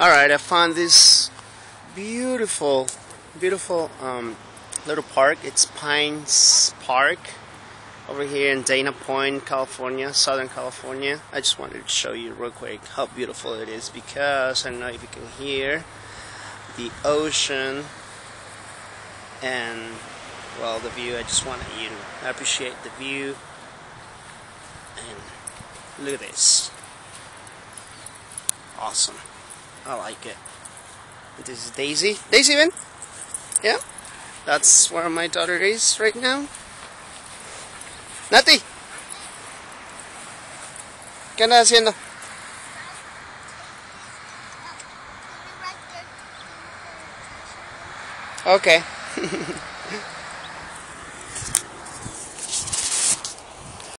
Alright, I found this beautiful, beautiful um, little park. It's Pines Park over here in Dana Point, California, Southern California. I just wanted to show you real quick how beautiful it is because I don't know if you can hear the ocean and well the view. I just wanted you to appreciate the view and look at this. Awesome. I like it. This is Daisy. Daisy, ven. Yeah. That's where my daughter is right now. Nati. ¿Qué andas haciendo? Okay.